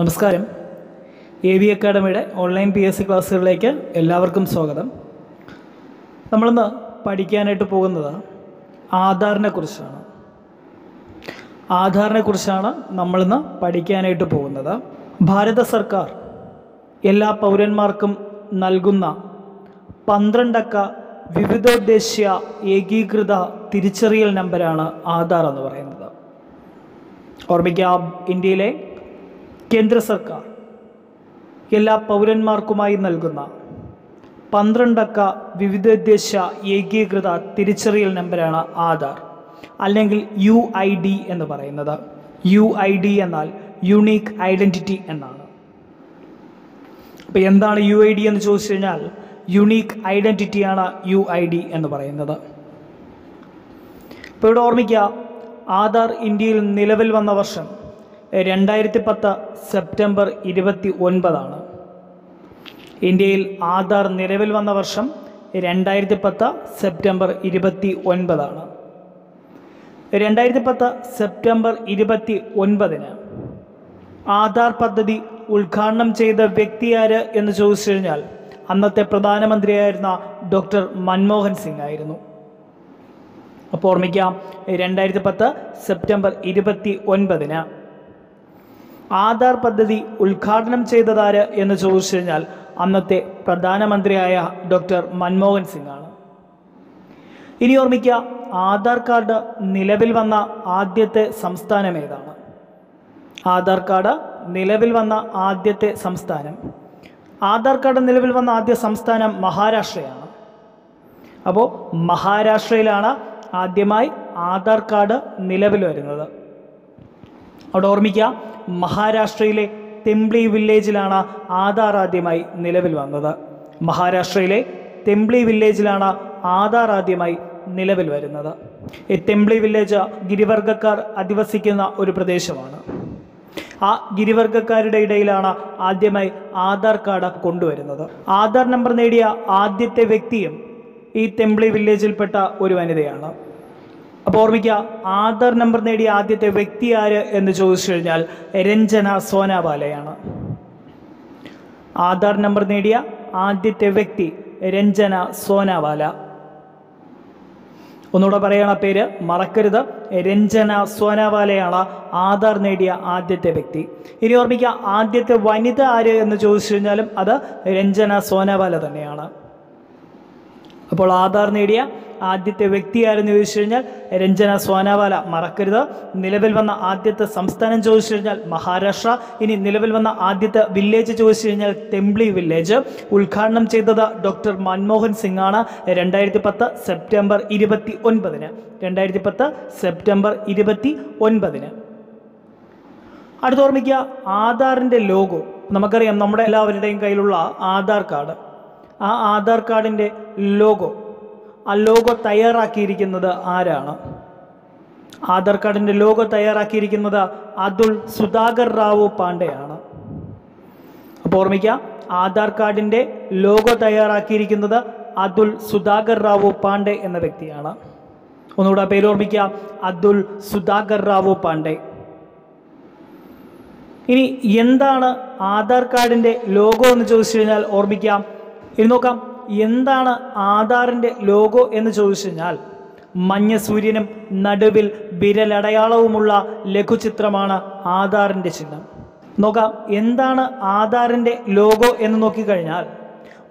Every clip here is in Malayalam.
നമസ്കാരം. എ വി അക്കാഡമിയുടെ ഓൺലൈൻ പി എസ് സി ക്ലാസ്സുകളിലേക്ക് എല്ലാവർക്കും സ്വാഗതം. നമ്മളിന്ന് പഠിക്കാനായിട്ട് പോകുന്നത് ആധാറിനെ കുറിച്ചാണ്. ആധാറിനെ കുറിച്ചാണ് നമ്മളിന്ന് പഠിക്കാനായിട്ട് പോകുന്നത്. ഭാരത സർക്കാർ എല്ലാ പൗരന്മാർക്കും നൽകുന്ന പന്ത്രണ്ടക്ക വിവിധോദ്ദേശ്യ ഏകീകൃത തിരിച്ചറിയൽ നമ്പരാണ് ആധാർ എന്ന് പറയുന്നത്. ഓർമ്മിക്കാം ഇന്ത്യയിലെ കേന്ദ്ര സർക്കാർ എല്ലാ പൗരന്മാർക്കുമായി നൽകുന്ന പന്ത്രണ്ടക്ക വിവിധോദ്ദേശ്യ ഏകീകൃത തിരിച്ചറിയൽ നമ്പരാണ് ആധാർ അല്ലെങ്കിൽ യു ഐ ഡി എന്ന് പറയുന്നത്. യു ഐ ഡി എന്നാൽ യുണീക്ക് ഐഡന്റിറ്റി എന്നാണ്. അപ്പോൾ എന്താണ് യു ഐ ഡി എന്ന് ചോദിച്ചു കഴിഞ്ഞാൽ യുണീക്ക് ഐഡന്റിറ്റിയാണ് യു ഐ ഡി എന്ന് പറയുന്നത്. ഇപ്പോൾ ഇവിടെ ഓർമ്മിക്കുക ആധാർ ഇന്ത്യയിൽ നിലവിൽ വന്ന വർഷം രണ്ടായിരത്തി പത്ത് സെപ്റ്റംബർ ഇരുപത്തി ഒൻപതാണ് ഇന്ത്യയിൽ ആധാർ നിലവിൽ വന്ന വർഷം രണ്ടായിരത്തി പത്ത് സെപ്റ്റംബർ ഇരുപത്തി ഒൻപതാണ് രണ്ടായിരത്തി പത്ത് സെപ്റ്റംബർ ഇരുപത്തി ഒൻപതിന് ആധാർ പദ്ധതി ഉദ്ഘാടനം ചെയ്ത വ്യക്തിയാര് എന്ന് ചോദിച്ചു കഴിഞ്ഞാൽ അന്നത്തെ പ്രധാനമന്ത്രിയായിരുന്ന ഡോക്ടർ മൻമോഹൻ സിംഗ് ആയിരുന്നു. അപ്പോൾ ഓർമ്മിക്കാം രണ്ടായിരത്തി പത്ത് സെപ്റ്റംബർ ഇരുപത്തി ഒൻപതിന് ആധാർ പദ്ധതി ഉദ്ഘാടനം ചെയ്തതാര് എന്ന് ചോദിച്ചു കഴിഞ്ഞാൽ അന്നത്തെ പ്രധാനമന്ത്രിയായ ഡോക്ടർ മൻമോഹൻ സിംഗ് ആണ് ഇനി ഓർമ്മിക്കുക ആധാർ കാർഡ് നിലവിൽ വന്ന ആദ്യത്തെ സംസ്ഥാനം ഏതാണ്? ആധാർ കാർഡ് നിലവിൽ വന്ന ആദ്യത്തെ സംസ്ഥാനം. ആധാർ കാർഡ് നിലവിൽ വന്ന ആദ്യ സംസ്ഥാനം മഹാരാഷ്ട്രയാണ്. അപ്പോൾ മഹാരാഷ്ട്രയിലാണ് ആദ്യമായി ആധാർ കാർഡ് നിലവിൽ വരുന്നത്. അവിടെ ഓർമ്മിക്കുക മഹാരാഷ്ട്രയിലെ തെംബ്ലി വില്ലേജിലാണ് ആധാർ ആദ്യമായി നിലവിൽ വന്നത്. മഹാരാഷ്ട്രയിലെ തെംബ്ലി വില്ലേജിലാണ് ആധാർ ആദ്യമായി നിലവിൽ വരുന്നത്. ഈ തെംബ്ലി വില്ലേജ് ഗിരിവർഗക്കാർ അധിവസിക്കുന്ന ഒരു പ്രദേശമാണ്. ആ ഗിരിവർഗക്കാരുടെ ഇടയിലാണ് ആദ്യമായി ആധാർ കാർഡ് കൊണ്ടുവരുന്നത്. ആധാർ നമ്പർ നേടിയ ആദ്യത്തെ വ്യക്തിയും ഈ തെംബ്ലി വില്ലേജിൽപ്പെട്ട ഒരു വനിതയാണ്. അപ്പോൾ ഓർമ്മിക്കുക ആധാർ നമ്പർ നേടിയ ആദ്യത്തെ വ്യക്തി ആര് എന്ന് ചോദിച്ചു കഴിഞ്ഞാൽ രഞ്ജന സോനാബാലയാണ്. ആധാർ നമ്പർ നേടിയ ആദ്യത്തെ വ്യക്തി രഞ്ജന സോനാവാല ഒന്നുകൂടെ പറയണ പേര് മറക്കരുത്. രഞ്ജന സോനാവാലയാണ് ആധാർ നേടിയ ആദ്യത്തെ വ്യക്തി. ഇനി ഓർമ്മിക്കുക ആദ്യത്തെ വനിത ആര് എന്ന് ചോദിച്ചു കഴിഞ്ഞാലും അത് രഞ്ജന സോനാവാല തന്നെയാണ്. അപ്പോൾ ആധാർ നേടിയ ആദ്യത്തെ വ്യക്തി ആരെന്ന് ചോദിച്ചു കഴിഞ്ഞാൽ രഞ്ജന സോനാവാല. മറക്കരുത്. നിലവിൽ വന്ന ആദ്യത്തെ സംസ്ഥാനം ചോദിച്ചു കഴിഞ്ഞാൽ മഹാരാഷ്ട്ര. ഇനി നിലവിൽ വന്ന ആദ്യത്തെ വില്ലേജ് ചോദിച്ചു കഴിഞ്ഞാൽ തെംബ്ലി വില്ലേജ്. ഉദ്ഘാടനം ചെയ്തത് ഡോക്ടർ മൻമോഹൻ സിംഗ് ആണ് രണ്ടായിരത്തി പത്ത് സെപ്റ്റംബർ ഇരുപത്തി ഒൻപതിന് രണ്ടായിരത്തി പത്ത് സെപ്റ്റംബർ ഇരുപത്തി ഒൻപതിന് അടുത്ത ഓർമ്മിക്കുക ആധാറിന്റെ ലോഗോ. നമുക്കറിയാം നമ്മുടെ എല്ലാവരുടെയും കയ്യിലുള്ള ആധാർ കാർഡ്. ആ ആധാർ കാർഡിന്റെ ലോഗോ. ആ ലോഗോ തയ്യാറാക്കിയിരിക്കുന്നത് ആരാണ്? ആധാർ കാർഡിന്റെ ലോഗോ തയ്യാറാക്കിയിരിക്കുന്നത് അതുൽ സുധാകർ റാവു പാണ്ഡെയാണ്. അപ്പോൾ ഓർമ്മിക്കുക ആധാർ കാർഡിന്റെ ലോഗോ തയ്യാറാക്കിയിരിക്കുന്നത് അതുൽ സുധാകർ റാവു പാണ്ഡെ എന്ന വ്യക്തിയാണ്. ഒന്നുകൂടെ പേര് ഓർമ്മിക്കുക അതുൽ സുധാകർ റാവു പാണ്ഡെ. ഇനി എന്താണ് ആധാർ കാർഡിന്റെ ലോഗോ എന്ന് ചോദിച്ചു കഴിഞ്ഞാൽ ഓർമ്മിക്കാം. ഇനി നോക്കാം എന്താണ് ആധാറിന്റെ ലോഗോ എന്ന് ചോദിച്ചു കഴിഞ്ഞാൽ മഞ്ഞ സൂര്യനും നടുവിൽ വിരലടയാളവുമുള്ള ലഘുചിത്രമാണ് ആധാറിന്റെ ചിഹ്നം. നോക്കാം എന്താണ് ആധാറിന്റെ ലോഗോ എന്ന് നോക്കിക്കഴിഞ്ഞാൽ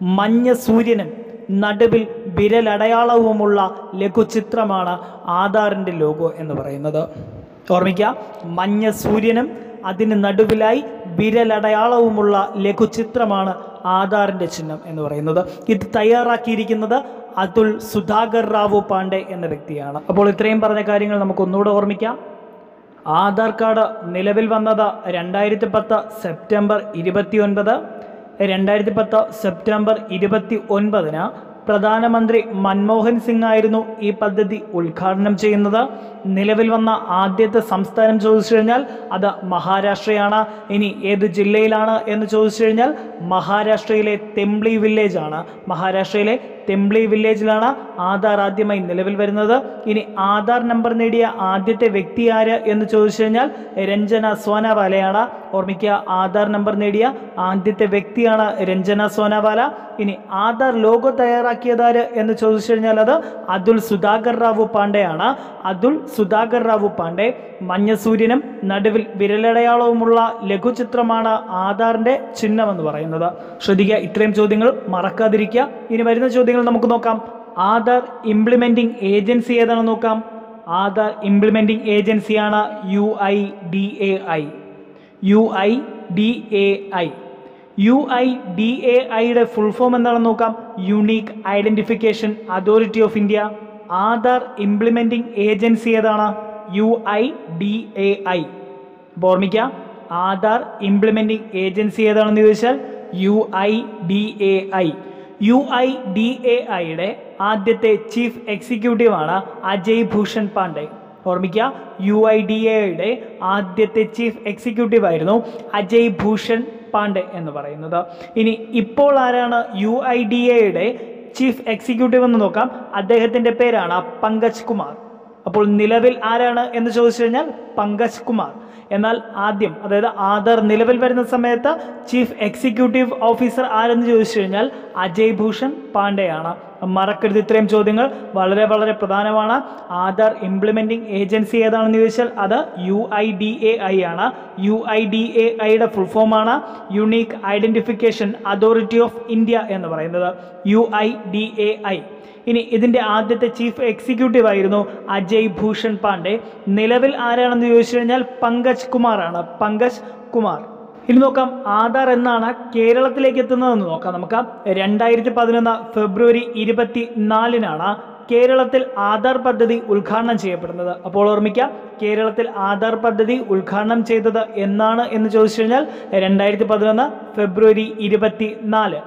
മഞ്ഞ സൂര്യനും നടുവിൽ വിരലടയാളവുമുള്ള ലഘുചിത്രമാണ് ആധാറിന്റെ ലോഗോ എന്ന് പറയുന്നത്. ഓർമ്മിക്കുക മഞ്ഞ സൂര്യനും അതിന് നടുവിലായി വിരലടയാളവുമുള്ള ലഘുചിത്രമാണ് ആധാറിന്റെ ചിഹ്നം എന്ന് പറയുന്നത്. ഇത് തയ്യാറാക്കിയിരിക്കുന്നത് അതുൽ സുധാകർ റാവു പാണ്ഡെ എന്ന വ്യക്തിയാണ്. അപ്പോൾ ഇത്രയും പറഞ്ഞ കാര്യങ്ങൾ നമുക്ക് ഒന്നുകൂടെ ഓർമ്മിക്കാം. ആധാർ കാർഡ് നിലവിൽ വന്നത് രണ്ടായിരത്തി പത്ത് സെപ്റ്റംബർ ഇരുപത്തി ഒൻപത് രണ്ടായിരത്തി പത്ത് സെപ്റ്റംബർ ഇരുപത്തി ഒൻപതിന് പ്രധാനമന്ത്രി മൻമോഹൻ സിംഗ് ആയിരുന്നു ഈ പദ്ധതി ഉദ്ഘാടനം ചെയ്യുന്നത്. നിലവിൽ വന്ന ആദ്യത്തെ സംസ്ഥാനം ചോദിച്ചു കഴിഞ്ഞാൽ അത് മഹാരാഷ്ട്രയാണ്. ഇനി ഏത് ജില്ലയിലാണ് എന്ന് ചോദിച്ചു കഴിഞ്ഞാൽ മഹാരാഷ്ട്രയിലെ തെംബ്ലി വില്ലേജ് ആണ്. മഹാരാഷ്ട്രയിലെ തെംബ്ലി വില്ലേജിലാണ് ആധാർ ആദ്യമായി നിലവിൽ വരുന്നത്. ഇനി ആധാർ നമ്പർ നേടിയ ആദ്യത്തെ വ്യക്തി ആര് എന്ന് ചോദിച്ചു കഴിഞ്ഞാൽ രഞ്ജന സോനാവാലയാണ്. ഓർമ്മിക്കുക ആധാർ നമ്പർ നേടിയ ആദ്യത്തെ വ്യക്തിയാണ് രഞ്ജന സോനാവാല. ഇനി ആധാർ ലോഗോ തയ്യാറാക്കിയതാര് എന്ന് ചോദിച്ചു കഴിഞ്ഞാൽ അത് അതുൽ സുധാകർ റാവു പാണ്ഡെയാണ്. അതുൽ സുധാകർ റാവു പാണ്ഡെ മഞ്ഞസൂര്യനും നടുവിൽ വിരലടയാളവുമുള്ള ലഘുചിത്രമാണ് ആധാറിന്റെ ചിഹ്നം എന്ന് പറയുന്നത്. ശ്രദ്ധിക്കുക ഇത്രയും ചോദ്യങ്ങൾ മറക്കാതിരിക്കുക. ഇനി വരുന്ന ചോദ്യങ്ങൾ നമുക്ക് നോക്കാം. ആധാർ ഇംപ്ലിമെന്റിംഗ് ഏജൻസി ഏതാണെന്ന് നോക്കാം? ആധാർ ഇംപ്ലിമെന്റിംഗ് ഏജൻസിയാണ് U I D A I U I D A I U I D A ഐയുടെ ഫുൾ ഫോം എന്താണെന്ന് നോക്കാം? Unique identification authority of India Aadhaar implementing agency ഏതാണ്? U I D A I അപ്പോൾ ഓർമ്മിക്കുക. ആധാർ ഇംപ്ലിമെന്റിംഗ് ഏജൻസി ഏതാണെന്ന് ചോദിച്ചാൽ U I D A I U I D A ഐയുടെ ആദ്യത്തെ ചീഫ് എക്സിക്യൂട്ടീവാണ് അജയ് ഭൂഷൺ പാണ്ഡെ. ഓർമ്മിക്കുക യു ഐ ഡി എയുടെ ആദ്യത്തെ ചീഫ് എക്സിക്യൂട്ടീവ് ആയിരുന്നു അജയ് ഭൂഷൺ പാണ്ഡെ എന്ന് പറയുന്നത്. ഇനി ഇപ്പോൾ ആരാണ് യു ഐ ഡി എയുടെ ചീഫ് എക്സിക്യൂട്ടീവ് എന്ന് നോക്കാം. അദ്ദേഹത്തിന്റെ പേരാണ് പങ്കജ് കുമാർ. അപ്പോൾ നിലവിൽ ആരാണ് എന്ന് ചോദിച്ചു കഴിഞ്ഞാൽ പങ്കജ് കുമാർ. എന്നാൽ ആദ്യം അതായത് ആധാർ നിലവിൽ വരുന്ന സമയത്ത് ചീഫ് എക്സിക്യൂട്ടീവ് ഓഫീസർ ആരെന്ന് ചോദിച്ചു കഴിഞ്ഞാൽ അജയ് ഭൂഷൺ പാണ്ഡെയാണ്. മറക്കരുത് ഇത്രയും ചോദ്യങ്ങൾ. വളരെ വളരെ പ്രധാനമാണ്. ആധാർ ഇംപ്ലിമെന്റിംഗ് ഏജൻസി ഏതാണെന്ന് ചോദിച്ചാൽ അത് U I D A I ആണ്. യു ഐ ഡി എ ഐയുടെ ഫുൾ ഫോമാണ് unique identification authority of India എന്ന് പറയുന്നത്. U I D A I ഇനി ഇതിന്റെ ആദ്യത്തെ ചീഫ് എക്സിക്യൂട്ടീവ് ആയിരുന്നു അജയ് ഭൂഷൺ പാണ്ഡെ. നിലവിൽ ആരാണെന്ന് ചോദിച്ചു കഴിഞ്ഞാൽ പങ്കജ് കുമാറാണ്. പങ്കജ് കുമാർ. ഇനി നോക്കാം ആധാർ എന്നാണ് കേരളത്തിലേക്ക് എത്തുന്നതെന്ന് നോക്കാം. നമുക്ക് രണ്ടായിരത്തി പതിനൊന്ന് ഫെബ്രുവരി ഇരുപത്തി നാലിനാണ് കേരളത്തിൽ ആധാർ പദ്ധതി ഉദ്ഘാടനം ചെയ്യപ്പെടുന്നത്. അപ്പോൾ ഓർമ്മിക്കാം കേരളത്തിൽ ആധാർ പദ്ധതി ഉദ്ഘാടനം ചെയ്തത് എന്നാണ് എന്ന് ചോദിച്ചു കഴിഞ്ഞാൽ രണ്ടായിരത്തി പതിനൊന്ന് ഫെബ്രുവരി ഇരുപത്തി നാല്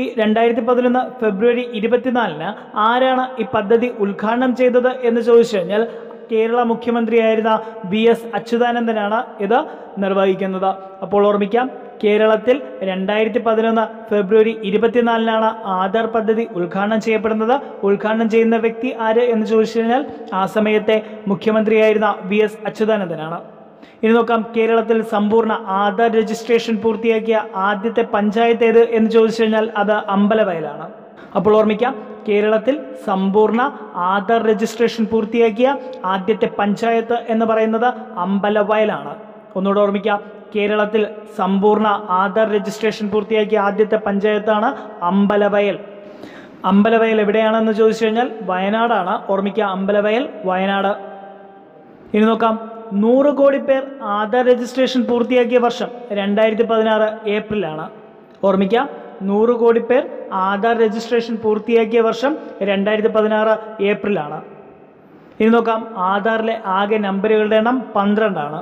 ഈ രണ്ടായിരത്തി പതിനൊന്ന് ഫെബ്രുവരി ഇരുപത്തിനാലിന് ആരാണ് ഈ പദ്ധതി ഉദ്ഘാടനം ചെയ്തത് എന്ന് ചോദിച്ചു കഴിഞ്ഞാൽ കേരള മുഖ്യമന്ത്രിയായിരുന്ന വി എസ് അച്യുതാനന്ദനാണ് ഇത് നിർവഹിക്കുന്നത്. അപ്പോൾ ഓർമ്മിക്കാം കേരളത്തിൽ രണ്ടായിരത്തി പതിനൊന്ന് ഫെബ്രുവരി ഇരുപത്തിനാലിനാണ് ആധാർ പദ്ധതി ഉദ്ഘാടനം ചെയ്യപ്പെടുന്നത്. ഉദ്ഘാടനം ചെയ്യുന്ന വ്യക്തി ആര് എന്ന് ചോദിച്ചു കഴിഞ്ഞാൽ ആ സമയത്തെ മുഖ്യമന്ത്രിയായിരുന്ന വി എസ് അച്യുതാനന്ദനാണ്. ഇനി നോക്കാം കേരളത്തിൽ സമ്പൂർണ ആധാർ രജിസ്ട്രേഷൻ പൂർത്തിയാക്കിയ ആദ്യത്തെ പഞ്ചായത്ത് ഏത് എന്ന് ചോദിച്ചു കഴിഞ്ഞാൽ അത് അമ്പലവയലാണ്. അപ്പോൾ ഓർമ്മിക്കാം കേരളത്തിൽ സമ്പൂർണ ആധാർ രജിസ്ട്രേഷൻ പൂർത്തിയാക്കിയ ആദ്യത്തെ പഞ്ചായത്ത് എന്ന് പറയുന്നത് അമ്പലവയലാണ്. ഒന്നുകൂടെ ഓർമ്മിക്കാം കേരളത്തിൽ സമ്പൂർണ ആധാർ രജിസ്ട്രേഷൻ പൂർത്തിയാക്കിയ ആദ്യത്തെ പഞ്ചായത്താണ് അമ്പലവയൽ. അമ്പലവയൽ എവിടെയാണെന്ന് ചോദിച്ചു കഴിഞ്ഞാൽ വയനാടാണ്. ഓർമ്മിക്കുക അമ്പലവയൽ വയനാട്. ഇനി നോക്കാം നൂറ് കോടി പേർ ആധാർ രജിസ്ട്രേഷൻ പൂർത്തിയാക്കിയ വർഷം രണ്ടായിരത്തി പതിനാറ് ഏപ്രിലാണ്. ഓർമ്മിക്കാം നൂറ് കോടി പേർ ആധാർ രജിസ്ട്രേഷൻ പൂർത്തിയാക്കിയ വർഷം രണ്ടായിരത്തി പതിനാറ് ഏപ്രിലാണ്. ഇനി നോക്കാം ആധാറിലെ ആകെ നമ്പറുകളുടെ എണ്ണം പന്ത്രണ്ടാണ്.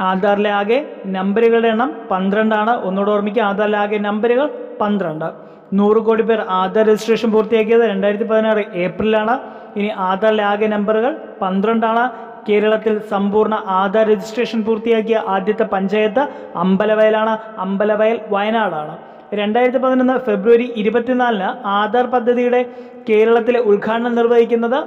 ആധാറിലെ ആകെ നമ്പറുകളുടെ എണ്ണം പന്ത്രണ്ടാണ്. ഒന്നുകൂടെ ഓർമ്മിക്കുക ആധാറിലെ ആകെ നമ്പറുകൾ പന്ത്രണ്ട്. നൂറ് കോടി പേർ ആധാർ രജിസ്ട്രേഷൻ പൂർത്തിയാക്കിയത് രണ്ടായിരത്തി പതിനാറ് ഏപ്രിലാണ്. ഇനി ആധാറിലെ ആകെ നമ്പറുകൾ പന്ത്രണ്ടാണ്. കേരളത്തിൽ സമ്പൂർണ ആധാർ രജിസ്ട്രേഷൻ പൂർത്തിയാക്കിയ ആദ്യത്തെ പഞ്ചായത്ത് അമ്പലവയലാണ്. അമ്പലവയൽ വയനാടാണ്. രണ്ടായിരത്തി പതിനൊന്ന് ഫെബ്രുവരി ഇരുപത്തിനാലിന് ആധാർ പദ്ധതിയുടെ കേരളത്തിലെ ഉദ്ഘാടനം നിർവഹിക്കുന്നത്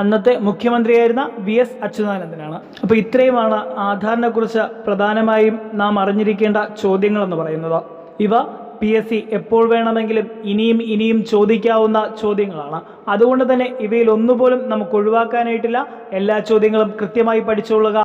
അന്നത്തെ മുഖ്യമന്ത്രിയായിരുന്ന വി എസ് അച്യുതാനന്ദനാണ്. അപ്പോൾ ഇത്രയുമാണ് ആധാറിനെക്കുറിച്ച് പ്രധാനമായും നാം അറിഞ്ഞിരിക്കേണ്ട ചോദ്യങ്ങളെന്ന് പറയുന്നത്. ഇവ പി എസ് സി എപ്പോൾ വേണമെങ്കിലും ഇനിയും ഇനിയും ചോദിക്കാവുന്ന ചോദ്യങ്ങളാണ്. അതുകൊണ്ട് തന്നെ ഇവയിൽ ഒന്നുപോലും നമുക്ക് ഒഴിവാക്കാനായിട്ടില്ല. എല്ലാ ചോദ്യങ്ങളും കൃത്യമായി പഠിച്ചുകൊള്ളുക.